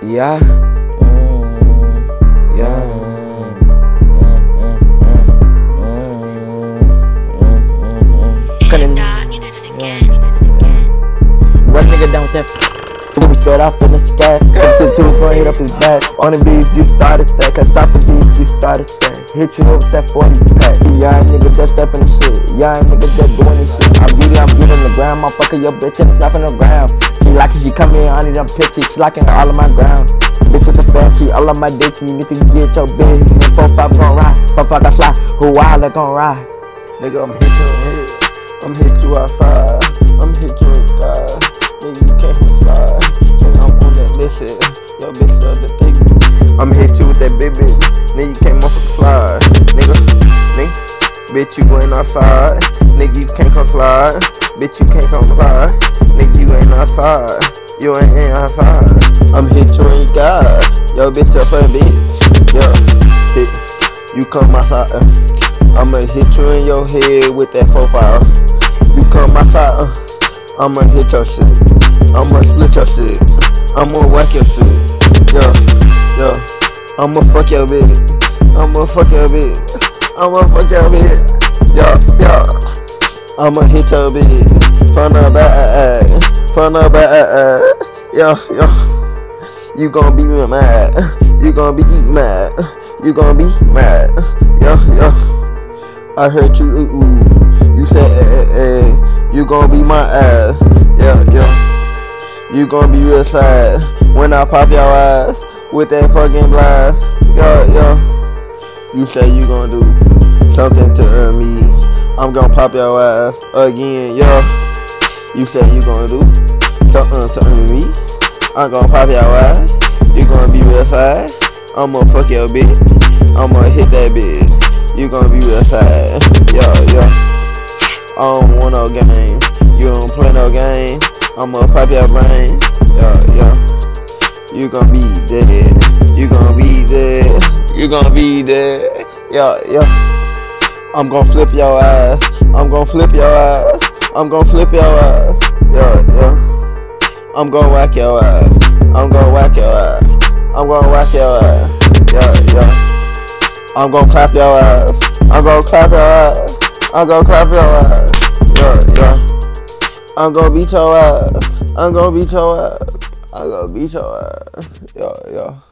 Yeah. Mm, yeah. Mm, mm, mm, mm, Cutting You did it. One nigga down with that. We start off in the sky. Come to two, gon' hit up his back. On the beats, you started that. Can't stop the beats, you started that. Hit you with that 40 pack. Yeah, nigga just stepping the shit. Yeah, nigga just doing this shit. I'm beauty, I'm I'm fucking your bitch and slapping the ground. She like it, she come in under them pictures. She liking all of my ground. Bitch with the fan, she all of my dick. You need to get your bitch. And 4-5 gon' ride. 4-5 gon' slide. Who wild, they gon' ride. Nigga, I'm hit you in head. I'm hit you outside. I'm hit you in God. Nigga, you can't slide. Nigga, I'm on that shit. Yo, bitch, love the pig. I'm hit you with that big bitch. Nigga, you can't motherfucking slide. Nigga, nigga. Bitch, you going outside. Nigga, you can't come slide. Bitch, you can't come slide. Nigga, you ain't outside. You ain't, ain't outside. I'm hit you in God. Yo, bitch, up a bitch. Yo, hit. You come outside. uh. I'ma hit you in your head with that 4-5. You come outside. uh. I'ma hit your shit. I'ma split your shit. I'ma whack your shit. Yo, yo. I'ma fuck your bitch. I'ma fuck your bitch. I'ma fuck your bitch. Yo, yo. I'ma hit your bitch. From the back. From the back. Yo, yo. You gon' be mad. You gon' be mad. You gon' be mad. Yo, yo. I heard you ooh ooh. You said eh eh eh. You gon' be my ass. Yeah, yeah. You gon' be real sad when I pop your ass with that fucking blast. Yo, yo. You say you gon' do something to earn me. I'm gon' pop your ass again, yo. You say you gon' do something to me. I'm gon' pop your ass. You gon' be real sad. I'ma fuck your bitch. I'ma hit that bitch. You gon' be real sad. Yo, yo. I don't want no game. You don't play no game. I'ma pop your brain. Yo, yo. You gon' be dead. You gon' be dead. You gon' be dead. Yo, yo. I'm gon' flip your ass. I'm gon' flip your ass. I'm gon' flip your ass. Yo, yo. I'm gon' whack your ass. I'm gon' whack your ass. I'm gon' whack your ass. Yo, yo. I'm gon' clap your ass. I'm gon' clap your ass. I'm gon' clap your ass. Yo, yo. I'm gon' beat your ass. I'm gon' beat your ass. I'm gon' beat your ass. Yo, yo.